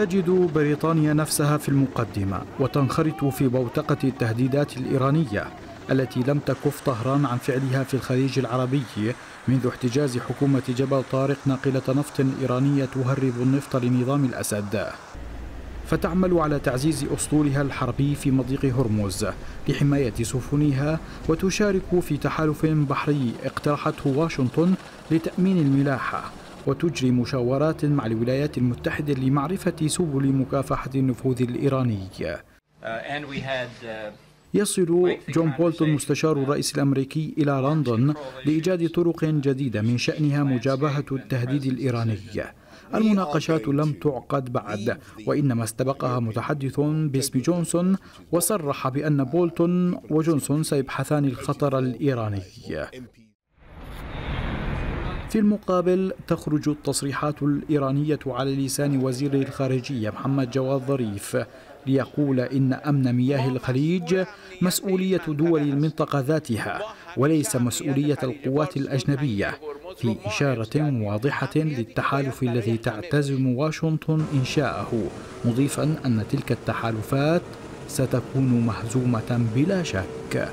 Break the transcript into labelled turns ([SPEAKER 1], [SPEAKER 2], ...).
[SPEAKER 1] تجد بريطانيا نفسها في المقدمة وتنخرط في بوتقة التهديدات الإيرانية التي لم تكف طهران عن فعلها في الخليج العربي منذ احتجاز حكومة جبل طارق ناقلة نفط إيرانية تهرب النفط لنظام الأسد. فتعمل على تعزيز أسطولها الحربي في مضيق هرمز لحماية سفنها وتشارك في تحالف بحري اقترحته واشنطن لتأمين الملاحة. وتجري مشاورات مع الولايات المتحدة لمعرفة سبل مكافحة النفوذ الإيراني. يصل جون بولتون مستشار الرئيس الأمريكي إلى لندن لإيجاد طرق جديدة من شأنها مجابهة التهديد الإيراني. المناقشات لم تعقد بعد وإنما استبقها متحدث باسم جونسون وصرح بأن بولتون وجونسون سيبحثان الخطر الإيراني. في المقابل تخرج التصريحات الإيرانية على لسان وزير الخارجية محمد جواد ظريف ليقول إن أمن مياه الخليج مسؤولية دول المنطقة ذاتها وليس مسؤولية القوات الأجنبية في إشارة واضحة للتحالف الذي تعتزم واشنطن إنشاءه مضيفا أن تلك التحالفات ستكون مهزومة بلا شك.